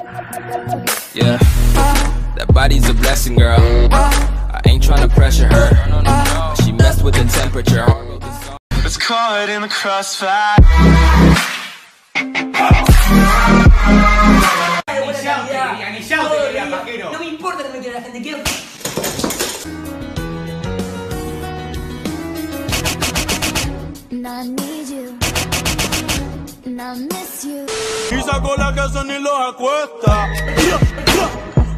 Yeah, that body's a blessing, girl. I ain't tryna pressure her. She messed with the temperature. It's caught in the crossfire. No me importa que me quiera la gente, quiero. I need you. And I miss you. Y sacó la que eso ni los acuesta.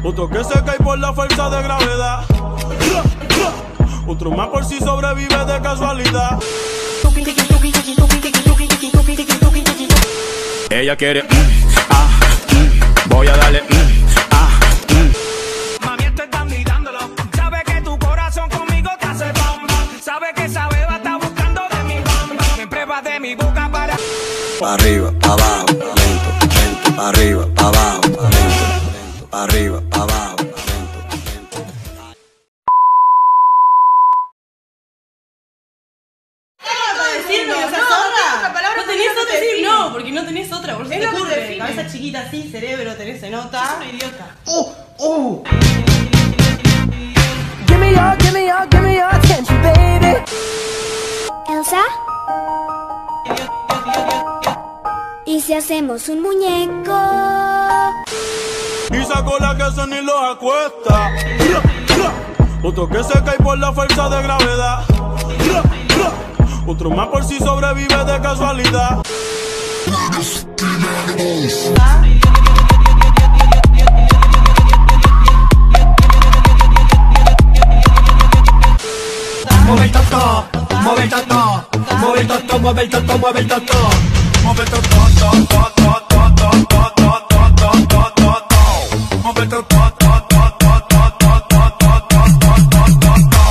Otro que se cae por la fuerza de gravedad. Otro más por si sobrevive de casualidad. Ella quiere, mm, ah, mm, voy a darle, mm, Pa' arriba, pa' abajo, lento, lento, pa' arriba, pa' abajo, lento, lento, pa' arriba, pa' abajo, porque no otra, te sí, define. no, porque no tenés otra, por Es te lo que te ocurre. define. Cabeza chiquita así, cerebro, tenés se nota. Sos una idiota. Give me your, give me your, give me your attention, si hacemos un muñeco? Y sacó la que eso ni los acuesta. Otro que se cae por la fuerza de gravedad. Otro más por si sobrevive de casualidad. El toto, mueve el toto, mueve el toto, mueve el toto. Mueve el toto, toto, toto, toto, toto, toto, toto. Mueve el toto, toto, toto, toto, toto, toto, toto.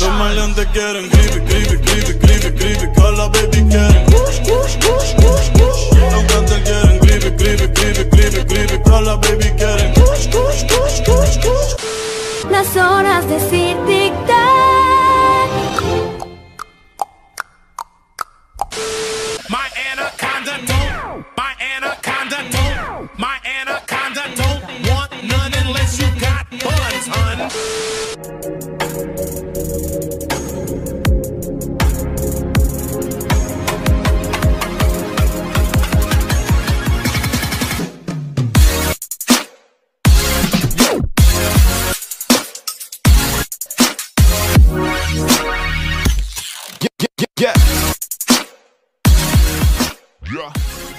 Los maleantes quieren creepy, creepy, creepy, creepy, creepy, call la baby quieren. Los cantantes quieren creepy, creepy, creepy, creepy, creepy, call baby quieren. Las horas de Yeah.